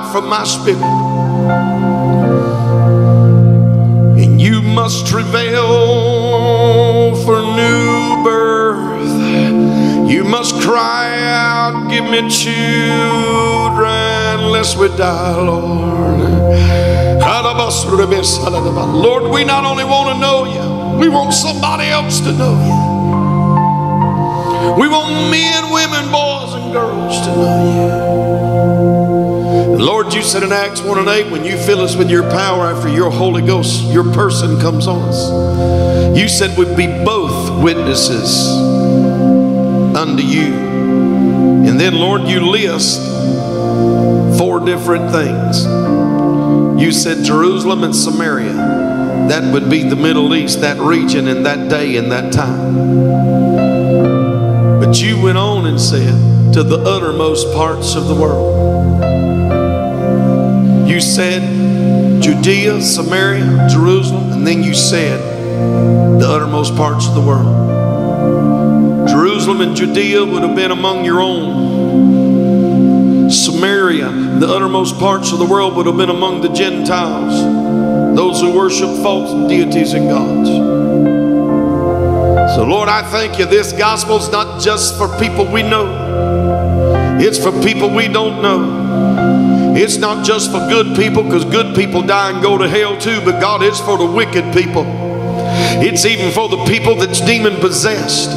out for my spirit. And you must travail for new birth. You must cry out, Give me children, lest we die, Lord. Lord, we not only want to know you, we want somebody else to know you. We want men, women, boys, and girls to know you. Lord, you said in Acts 1 and 8, when you fill us with your power after your Holy Ghost, your person comes on us. You said we'd be both witnesses unto you. And then, Lord, you list four different things. You said Jerusalem and Samaria. That would be the Middle East, that region, in that day, in that time. But you went on and said, to the uttermost parts of the world. You said Judea, Samaria, Jerusalem, and then you said the uttermost parts of the world. Jerusalem and Judea would have been among your own. Samaria, the uttermost parts of the world would have been among the Gentiles, those who worship false deities and gods. So, Lord, I thank you. This gospel's not just for people we know, it's for people we don't know. It's not just for good people because good people die and go to hell too, but God, it's for the wicked people. It's even for the people that's demon possessed.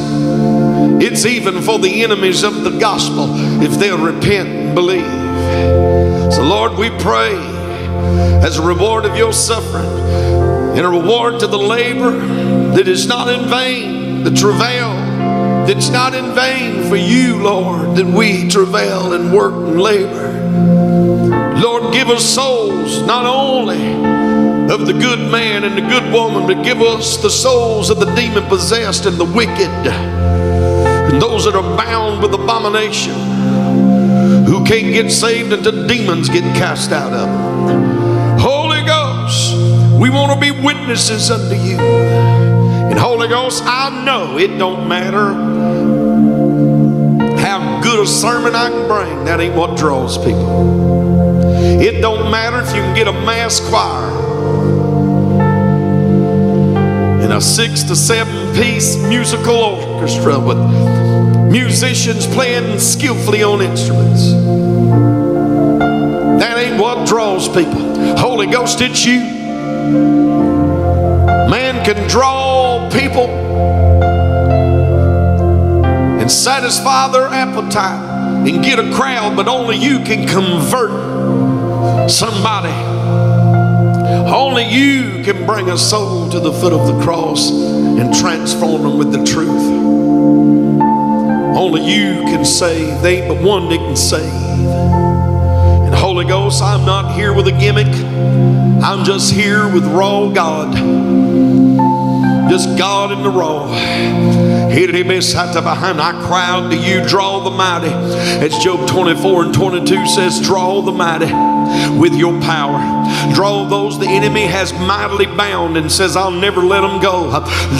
It's even for the enemies of the gospel if they'll repent and believe. So, Lord, we pray as a reward of your suffering and a reward to the labor that is not in vain, the travail that's not in vain for you, Lord, that we travail and work and labor. Lord, give us souls not only of the good man and the good woman, but give us the souls of the demon possessed and the wicked and those that are bound with abomination who can't get saved until demons get cast out of them. Holy Ghost, we want to be witnesses unto you. And Holy Ghost, I know it don't matter how good a sermon I can bring. That ain't what draws people. It don't matter if you can get a mass choir and a six to seven piece musical orchestra with musicians playing skillfully on instruments. That ain't what draws people. Holy Ghost, it's you. Man can draw people and satisfy their appetite and get a crowd, but only you can convert somebody. Only you can bring a soul to the foot of the cross and transform them with the truth. Only you can save. They but one that can save. And Holy Ghost, I'm not here with a gimmick. I'm just here with raw God. Just God in the raw. I cry out to behind? You, draw the mighty. As Job 24 and 22 says, draw the mighty with your power. Draw those the enemy has mightily bound and says, I'll never let them go.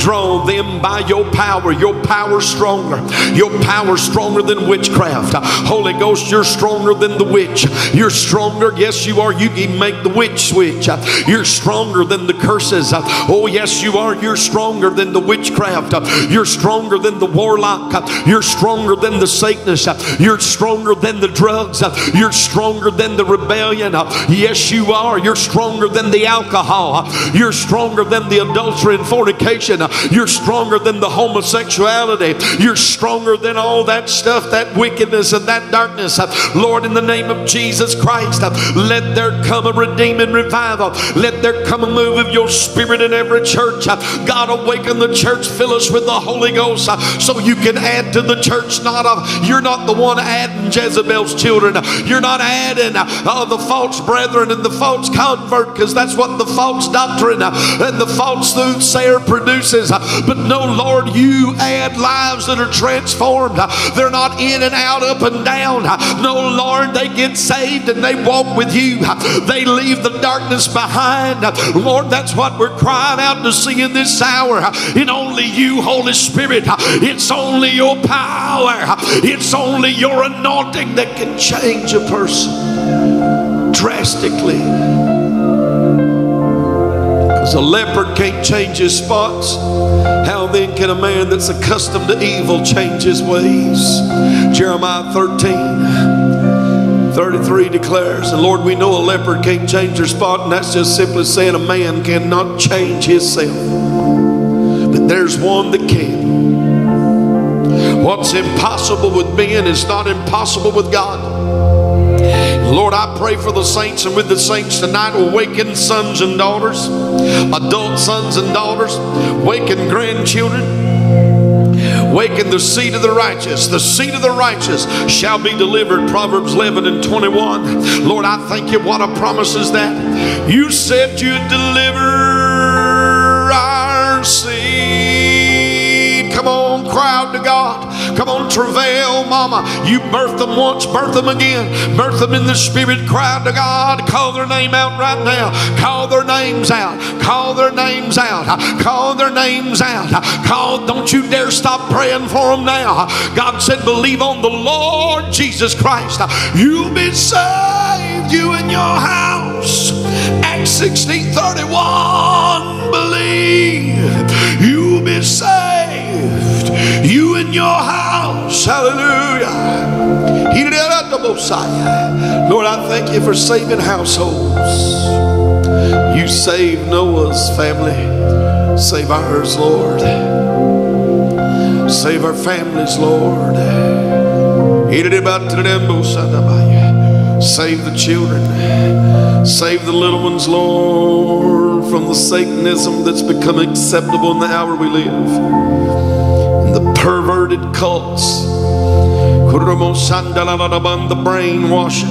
Draw them by your power. Your power stronger. Your power stronger than witchcraft. Holy Ghost, you're stronger than the witch. You're stronger. Yes, you are. You can make the witch switch. You're stronger than the curses. Oh, yes, you are. You're stronger than the witchcraft. You're stronger than the warlock. You're stronger than the Satanist. You're stronger than the drugs. You're stronger than the rebellion. Yes, you are. You're stronger than the alcohol. You're stronger than the adultery and fornication. You're stronger than the homosexuality. You're stronger than all that stuff, that wickedness and that darkness. Lord, in the name of Jesus Christ, let there come a redeeming revival. Let there come a move of your spirit in every church. God, awaken the church. Fill us with the Holy Ghost so you can add to the church. Not of, you're not the one adding Jezebel's children. You're not adding uh, the false brethren and the false convert because that's what the false doctrine and the false soothsayer produces. But no, Lord, you add lives that are transformed. They're not in and out, up and down. No, Lord, they get saved and they walk with you. They leave the darkness behind. Lord, that's what we're crying out to see in this hour. In only you, Holy Spirit, it's only your power, it's only your anointing that can change a person drastically. Because a leopard can't change his spots. How then can a man that's accustomed to evil change his ways? Jeremiah 13. 33 declares, and Lord, we know a leopard can't change their spot, and that's just simply saying a man cannot change himself. But there's one that can. What's impossible with men is not impossible with God. Lord, I pray for the saints and with the saints tonight, awaken sons and daughters, adult sons and daughters, waken grandchildren. Waken the seed of the righteous. The seed of the righteous shall be delivered. Proverbs 11 and 21. Lord, I thank you. What a promise is that? You said you'd deliver our seed. Come on, crowd to God. Travail, mama. You birthed them once, birth them again. Birth them in the spirit. Cry to God. Call their name out right now. Call their names out. Call their names out. Call their names out. Call. Don't you dare stop praying for them now. God said, believe on the Lord Jesus Christ. You'll be saved, you and your house. Acts 16 31. Believe. You'll be saved, you and your house. Hallelujah. Lord, I thank you for saving households. You saved Noah's family. Save ours, Lord. Save our families, Lord. Save the children. Save the little ones, Lord, from the Satanism that's become acceptable in the hour we live. The perverted cults. The brainwashing.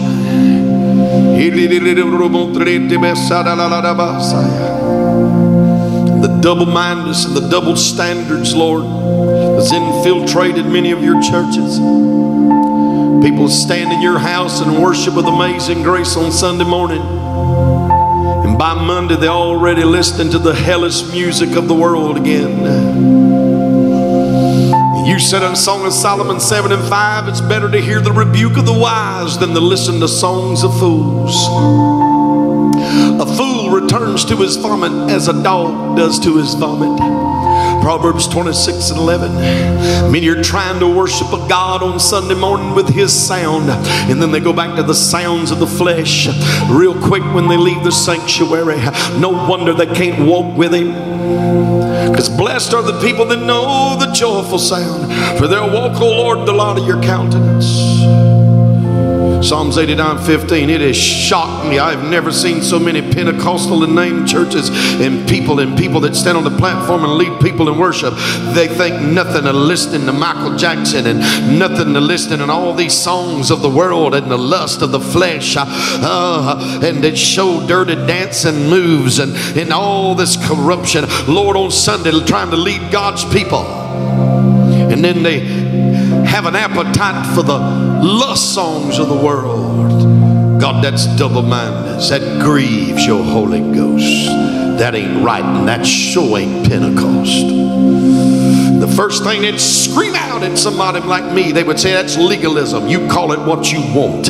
The double mindedness and the double standards, Lord, that's infiltrated many of your churches. People stand in your house and worship with amazing grace on Sunday morning. And by Monday, they're already listening to the hellish music of the world again. You said in Song of Solomon 7 and 5, it's better to hear the rebuke of the wise than to listen to songs of fools. A fool returns to his vomit as a dog does to his vomit. Proverbs 26 and 11. I mean, you're trying to worship a God on Sunday morning with his sound, and then they go back to the sounds of the flesh real quick when they leave the sanctuary. No wonder they can't walk with him. Because blessed are the people that know the joyful sound, for they'll walk, O Lord, the light of your countenance. Psalms 89 15. It has shocked me. I've never seen so many Pentecostal and named churches and people and people that stand on the platform and lead people in worship. They think nothing of listening to Michael Jackson and nothing to listening to all these songs of the world and the lust of the flesh uh, uh, and that show dirty dancing moves and, and all this corruption. Lord, on Sunday, trying to lead God's people. And then they have an appetite for the lust songs of the world. God, that's double mindedness. That grieves your Holy Ghost. That ain't right, and that sure ain't Pentecost. The first thing they'd scream out at somebody like me, they would say, That's legalism. You call it what you want.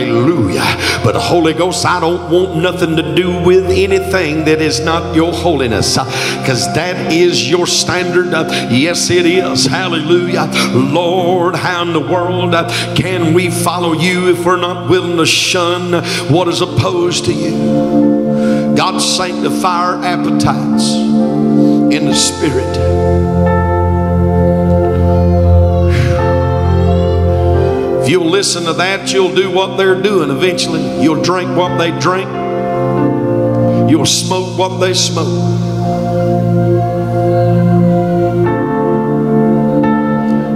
Hallelujah. But Holy Ghost, I don't want nothing to do with anything that is not your holiness because that is your standard. Yes, it is. Hallelujah. Lord, how in the world can we follow you if we're not willing to shun what is opposed to you? God, sanctify our appetites in the Spirit. If you'll listen to that, you'll do what they're doing eventually. You'll drink what they drink, you'll smoke what they smoke.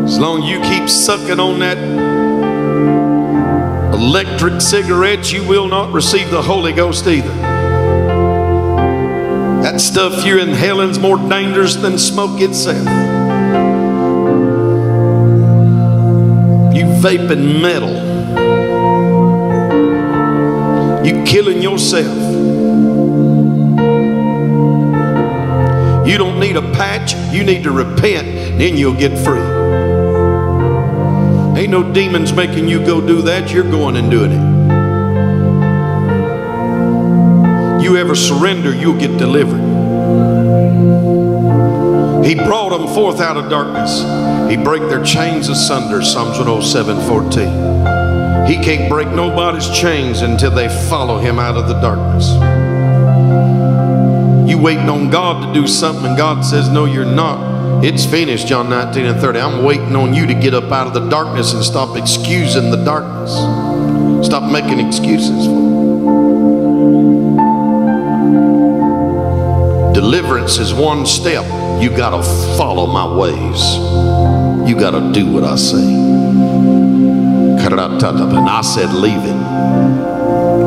As long as you keep sucking on that electric cigarette, you will not receive the Holy Ghost either. That stuff you're inhaling's more dangerous than smoke itself. Vaping metal. You killing yourself. You don't need a patch, you need to repent, then you'll get free. Ain't no demons making you go do that, you're going and doing it. You ever surrender, you'll get delivered. He brought them forth out of darkness. He break their chains asunder, Psalms 107 14. He can't break nobody's chains until they follow him out of the darkness. You waiting on God to do something, and God says, No, you're not. It's finished, John 19 and 30. I'm waiting on you to get up out of the darkness and stop excusing the darkness. Stop making excuses. Deliverance is one step. You got to follow my ways. You got to do what I say. And I said, Leave it.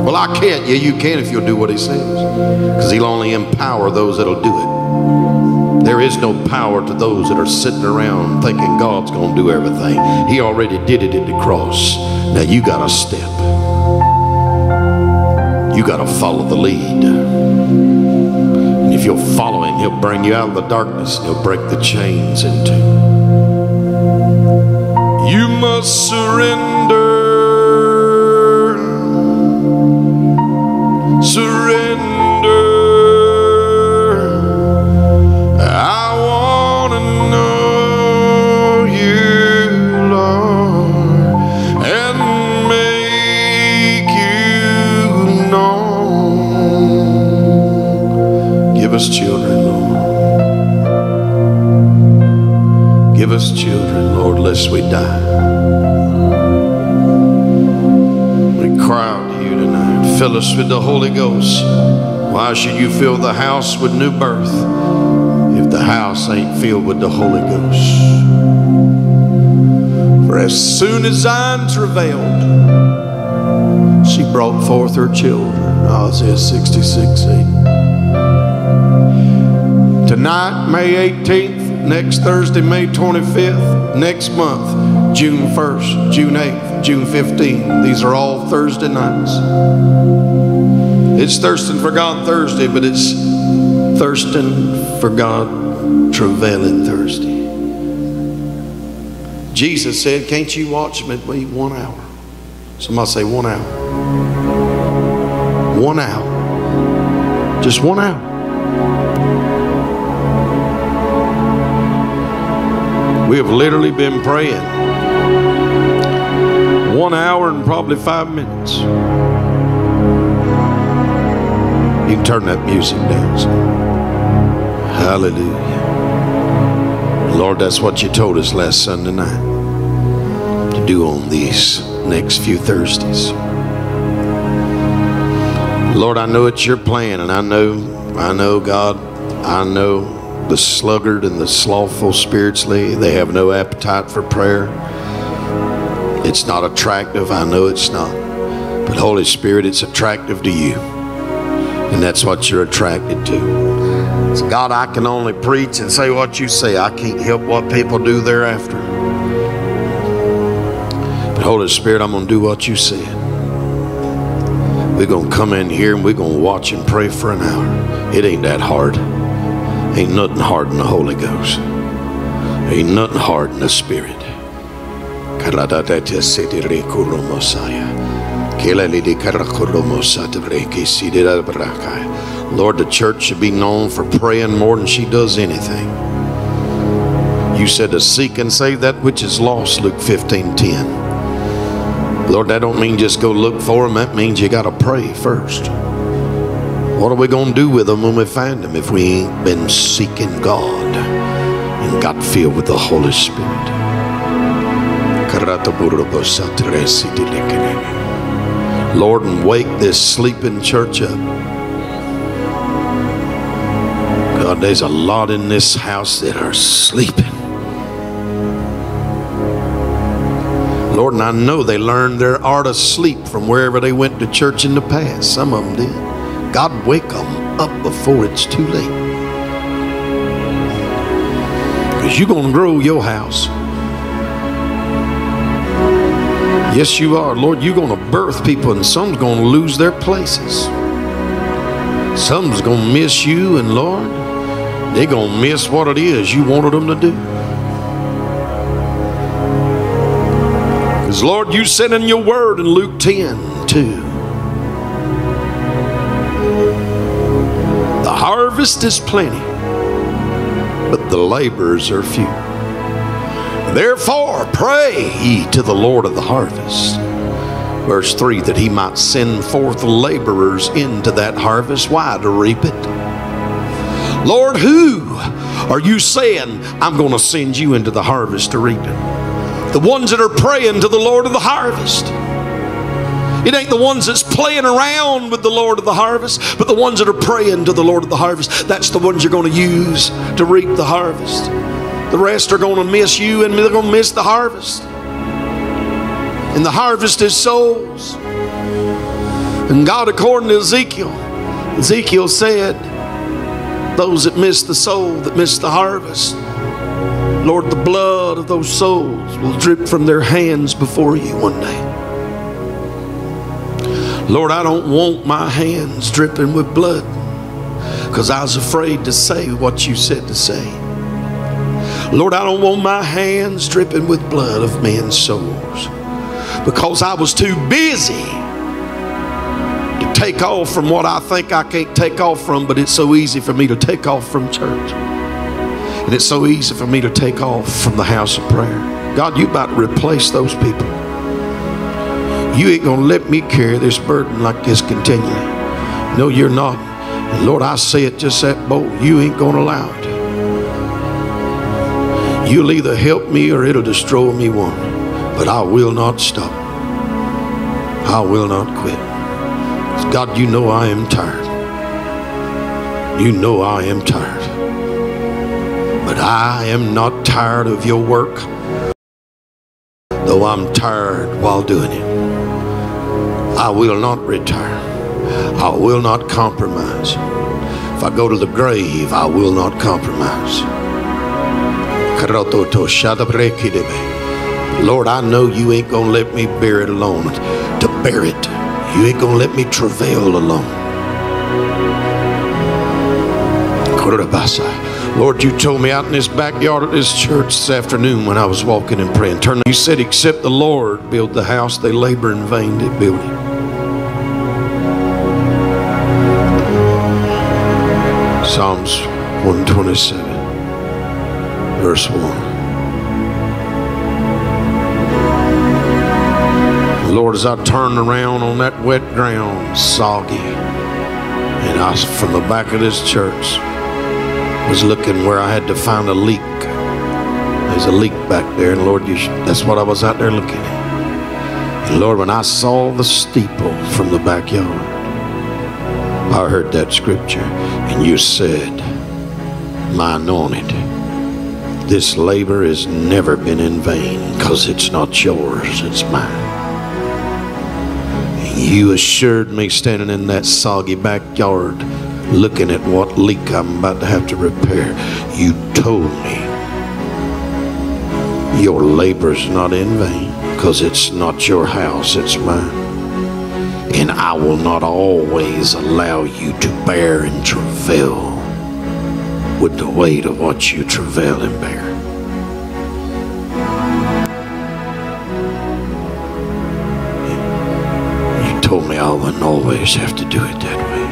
Well, I can't. Yeah, you can if you'll do what he says. Because he'll only empower those that'll do it. There is no power to those that are sitting around thinking God's going to do everything. He already did it at the cross. Now you got to step. You got to follow the lead. And if you'll follow he'll bring you out of the darkness. He'll break the chains into. You must surrender. surrender. I want to know you, Lord, and make you known. Give us children, Give us children, Lord, lest we die. We cry out to you tonight. Fill us with the Holy Ghost. Why should you fill the house with new birth if the house ain't filled with the Holy Ghost? For as soon as Zion travailed, she brought forth her children. Isaiah 66 8. Tonight, May 18th, next Thursday, May 25th, next month, June 1st, June 8th, June 15th. These are all Thursday nights. It's Thirsting for God Thursday, but it's Thirsting for God Travailing Thursday. Jesus said, Can't you watch me one hour? Somebody say one hour. One hour. Just one hour. We have literally been praying one hour and probably five minutes. You can turn that music down. Hallelujah. Lord, that's what you told us last Sunday night to do on these next few Thursdays. Lord, I know it's your plan, and I know, I know, God, I know the sluggard and the slothful spiritually, they have no appetite for prayer. It's not attractive. I know it's not. But Holy Spirit, it's attractive to you. And that's what you're attracted to. So God, I can only preach and say what you say. I can't help what people do thereafter. But Holy Spirit, I'm going to do what you said. We're going to come in here and we're going to watch and pray for an hour. It ain't that hard. Ain't nothing hard in the Holy Ghost. Ain't nothing hard in the Spirit. Lord, the church should be known for praying more than she does anything. You said to seek and save that which is lost, Luke 15 10. Lord, that don't mean just go look for them. That means you got to pray first. What are we going to do with them when we find them if we ain't been seeking God and got filled with the Holy Spirit? Lord, and wake this sleeping church up. God, there's a lot in this house that are sleeping. Lord, and I know they learned their art of sleep from wherever they went to church in the past. Some of them did. God, wake them up before it's too late. Because you're going to grow your house. Yes, you are. Lord, you're going to birth people, and some's going to lose their places. Some's going to miss you, and Lord, they're going to miss what it is you wanted them to do. Because, Lord, you said in your word in Luke 10 2, harvest is plenty, but the laborers are few. Therefore, pray ye to the Lord of the harvest. Verse 3 that he might send forth laborers into that harvest. Why? To reap it. Lord, who are you saying I'm going to send you into the harvest to reap it? The ones that are praying to the Lord of the harvest. It ain't the ones that's playing around with the Lord of the harvest, but the ones that are praying to the Lord of the harvest. That's the ones you're going to use to reap the harvest. The rest are going to miss you and they're going to miss the harvest. And the harvest is souls. And God, according to Ezekiel, Ezekiel said, those that miss the soul, that miss the harvest, Lord, the blood of those souls will drip from their hands before you one day. Lord, I don't want my hands dripping with blood because I was afraid to say what you said to say. Lord, I don't want my hands dripping with blood of men's souls because I was too busy to take off from what I think I can't take off from, but it's so easy for me to take off from church. And it's so easy for me to take off from the house of prayer. God, you about to replace those people. You ain't going to let me carry this burden like this continually. No, you're not. And Lord, I say it just that bold. You ain't going to allow it. You'll either help me or it'll destroy me one. But I will not stop. I will not quit. God, you know I am tired. You know I am tired. But I am not tired of your work, though I'm tired while doing it. I will not retire. I will not compromise. If I go to the grave, I will not compromise. Lord, I know you ain't going to let me bear it alone. To bear it, you ain't going to let me travail alone. Lord, you told me out in this backyard of this church this afternoon when I was walking and praying. Turn, you said, except the Lord build the house, they labor in vain to build it. Psalms 127 verse 1. Lord, as I turned around on that wet ground, soggy, and I, from the back of this church, was looking where I had to find a leak. There's a leak back there, and Lord, that's what I was out there looking at. And Lord, when I saw the steeple from the backyard, I heard that scripture, and you said, My anointed this labor has never been in vain because it's not yours, it's mine. You assured me standing in that soggy backyard looking at what leak I'm about to have to repair. You told me your labor's not in vain because it's not your house, it's mine. And I will not always allow you to bear and travail with the weight of what you travail and bear. You told me I wouldn't always have to do it that way.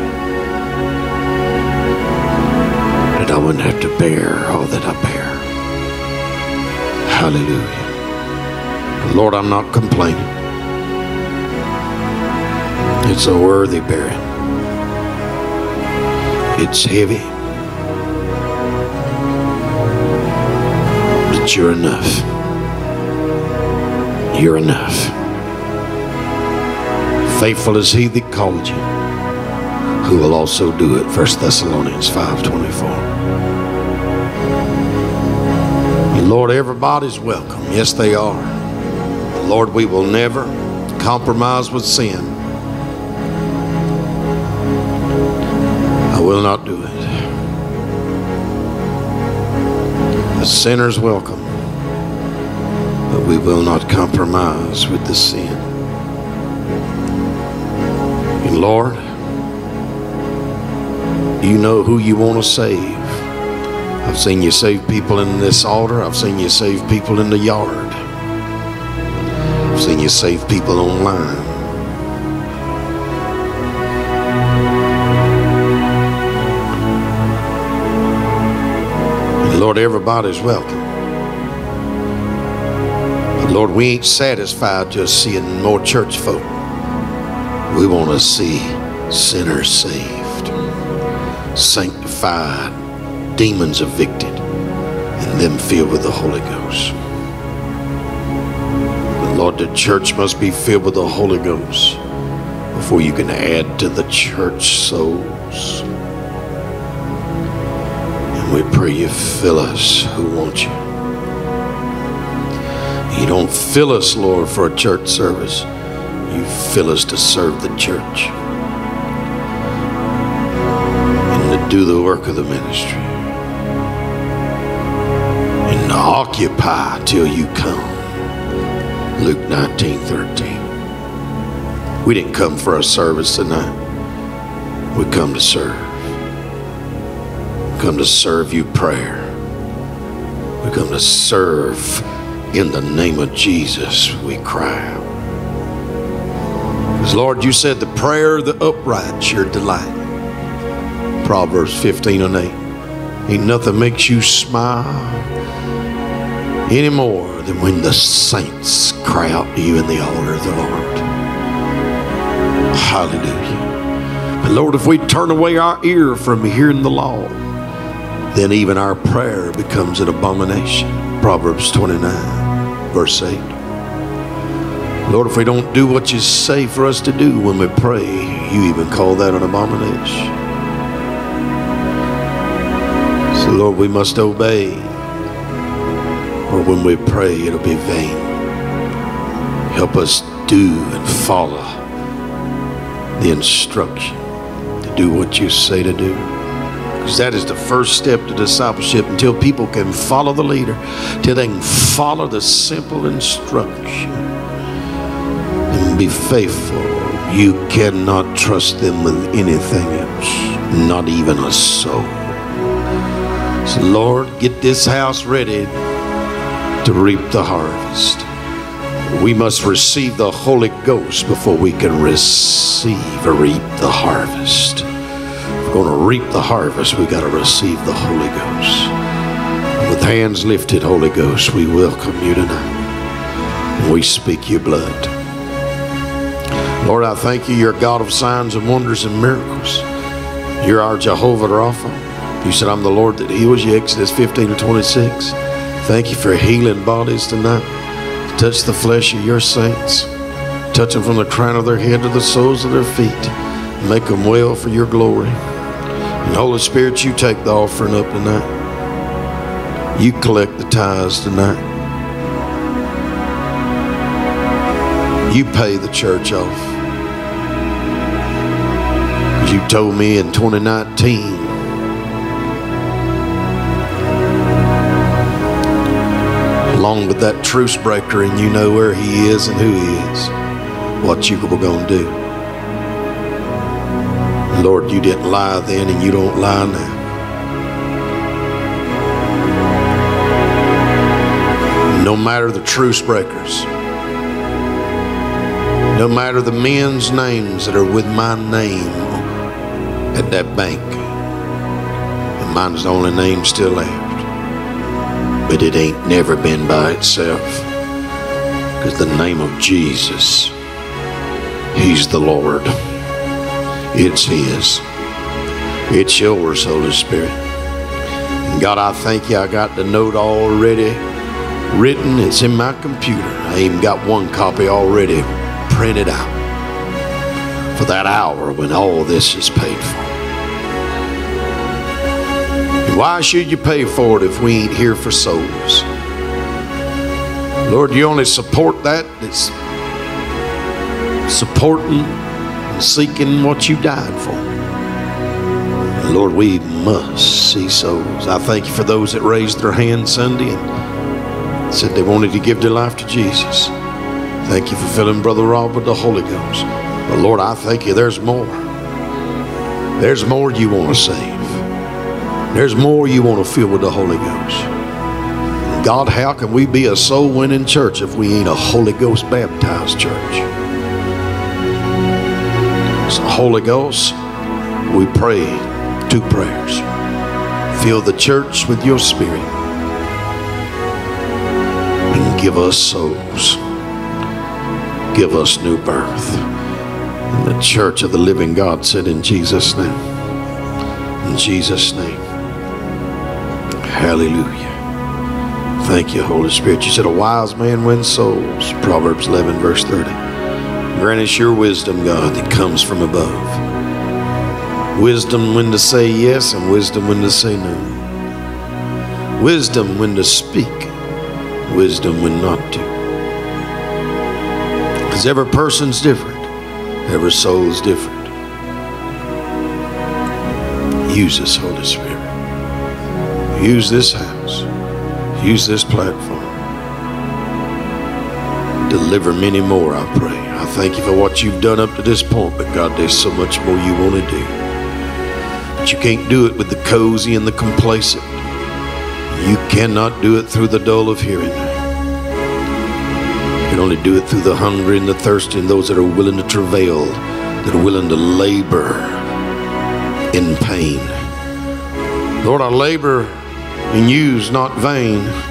That I wouldn't have to bear all that I bear. Hallelujah. Lord, I'm not complaining. It's a worthy bearing. It's heavy. But you're enough. You're enough. Faithful is he that called you, who will also do it. 1 Thessalonians 5.24. Lord, everybody's welcome. Yes, they are. Lord, we will never compromise with sin. Will not do it. The sinner's welcome, but we will not compromise with the sin. And Lord, you know who you want to save. I've seen you save people in this altar. I've seen you save people in the yard. I've seen you save people online. Lord, everybody's welcome. But Lord, we ain't satisfied just seeing more church folk. We want to see sinners saved, sanctified, demons evicted, and them filled with the Holy Ghost. But Lord, the church must be filled with the Holy Ghost before you can add to the church souls. Pray you fill us who want you. You don't fill us, Lord, for a church service. You fill us to serve the church and to do the work of the ministry and to occupy till you come. Luke 19 13. We didn't come for a service tonight, we come to serve. Come to serve you prayer. We come to serve in the name of Jesus, we cry. Because, Lord, you said the prayer of the upright's your delight. Proverbs 15 and 8. Ain't nothing makes you smile any more than when the saints cry out to you in the altar of the Lord. Hallelujah. But Lord, if we turn away our ear from hearing the law, then even our prayer becomes an abomination. Proverbs 29, verse 8. Lord, if we don't do what you say for us to do when we pray, you even call that an abomination. So, Lord, we must obey, or when we pray, it'll be vain. Help us do and follow the instruction to do what you say to do. Because that is the first step to discipleship until people can follow the leader, till they can follow the simple instruction and be faithful. You cannot trust them with anything else, not even a soul. So, Lord, get this house ready to reap the harvest. We must receive the Holy Ghost before we can receive or reap the harvest. Going to reap the harvest, we got to receive the Holy Ghost. With hands lifted, Holy Ghost, we welcome you tonight. We speak your blood. Lord, I thank you. You're God of signs and wonders and miracles. You're our Jehovah Rapha. You said, I'm the Lord that heals you, Exodus 15 and 26. Thank you for healing bodies tonight. Touch the flesh of your saints. Touch them from the crown of their head to the soles of their feet. Make them well for your glory. And Holy Spirit, you take the offering up tonight. You collect the tithes tonight. You pay the church off. You told me in 2019, along with that truce breaker, and you know where he is and who he is, what you were going to do. Lord, you didn't lie then, and you don't lie now. No matter the truce breakers, no matter the men's names that are with my name at that bank, and mine's the only name still left but it ain't never been by itself. Because the name of Jesus, He's the Lord. It's His. It's yours, Holy Spirit. And God, I thank you. I got the note already written. It's in my computer. I even got one copy already printed out for that hour when all this is paid for. Why should you pay for it if we ain't here for souls? Lord, you only support that that's supporting and seeking what you died for. Lord, we must see souls. I thank you for those that raised their hand Sunday and said they wanted to give their life to Jesus. Thank you for filling Brother Rob with the Holy Ghost. But Lord, I thank you there's more. There's more you want to save. There's more you want to fill with the Holy Ghost. God, how can we be a soul winning church if we ain't a Holy Ghost baptized church? Holy Ghost, we pray two prayers. Fill the church with your spirit and give us souls. Give us new birth. And the church of the living God said in Jesus' name. In Jesus' name. Hallelujah. Thank you, Holy Spirit. You said a wise man wins souls. Proverbs 11, verse 30. Grant us your wisdom, God, that comes from above. Wisdom when to say yes and wisdom when to say no. Wisdom when to speak, wisdom when not to. Because every person's different, every soul's different. Use us, Holy Spirit. Use this house. Use this platform. Deliver many more, I pray. I thank you for what you've done up to this point, but God, there's so much more you want to do. But you can't do it with the cozy and the complacent. You cannot do it through the dull of hearing. You can only do it through the hungry and the thirsty and those that are willing to travail, that are willing to labor in pain. Lord, our labor in you is not vain.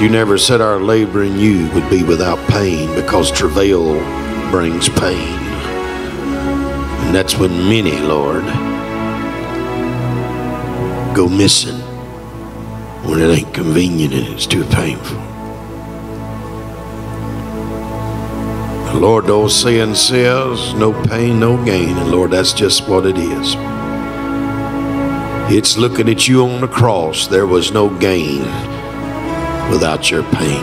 You never said our labor in you would be without pain because travail brings pain. And that's when many, Lord, go missing when it ain't convenient and it's too painful. The Lord, the old saying says, no pain, no gain. And Lord, that's just what it is. It's looking at you on the cross. There was no gain without your pain.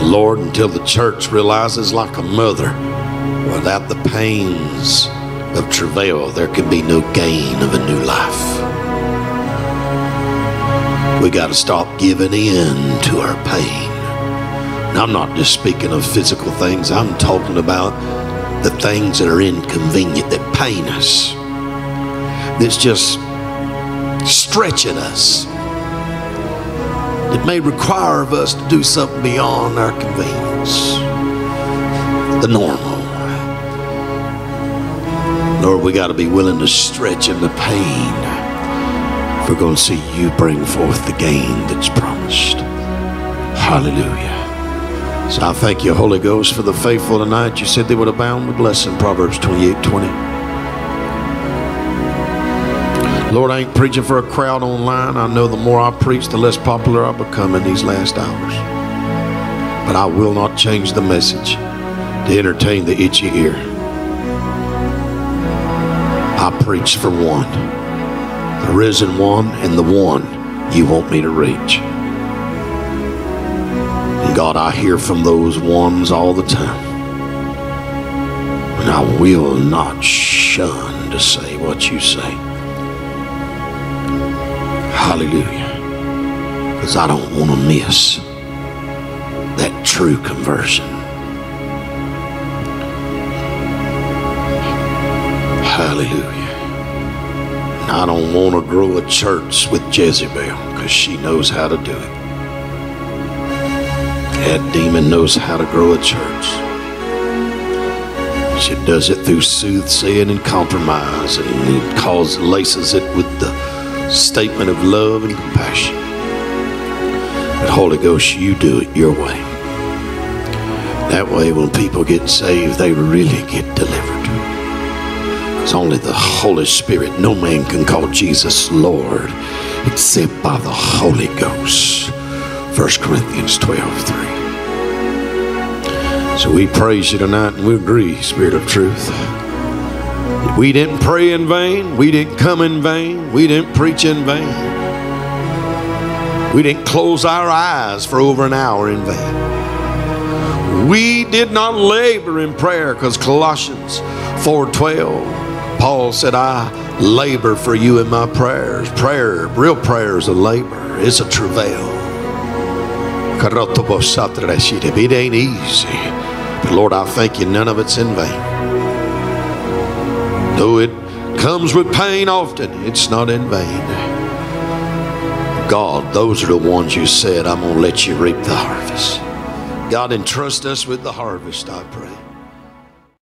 Lord, until the church realizes, like a mother, without the pains of travail, there can be no gain of a new life. We got to stop giving in to our pain. And I'm not just speaking of physical things, I'm talking about the things that are inconvenient, that pain us, that's just stretching us it may require of us to do something beyond our convenience, the normal. Lord, we got to be willing to stretch in the pain if we're going to see you bring forth the gain that's promised. Hallelujah. So I thank you, Holy Ghost, for the faithful tonight. You said they would abound with blessing, Proverbs 28 20. Lord, I ain't preaching for a crowd online. I know the more I preach, the less popular I become in these last hours. But I will not change the message to entertain the itchy ear. I preach for one, the risen one, and the one you want me to reach. And God, I hear from those ones all the time. And I will not shun to say what you say. Hallelujah. Because I don't want to miss that true conversion. Hallelujah. And I don't want to grow a church with Jezebel because she knows how to do it. That demon knows how to grow a church. She does it through soothsaying and compromise, and it causes laces it with the statement of love and compassion. But Holy Ghost, you do it your way. That way, when people get saved, they really get delivered. It's only the Holy Spirit, no man can call Jesus Lord except by the Holy Ghost. 1 Corinthians 12 3. So we praise you tonight and we agree, Spirit of truth. We didn't pray in vain. We didn't come in vain. We didn't preach in vain. We didn't close our eyes for over an hour in vain. We did not labor in prayer because Colossians 4:12 Paul said I labor for you in my prayers. Prayer, real prayer is a labor. It's a travail. It ain't easy. But Lord, I thank you none of it's in vain. Though it comes with pain often, it's not in vain. God, those are the ones you said, I'm going to let you reap the harvest. God, entrust us with the harvest, I pray.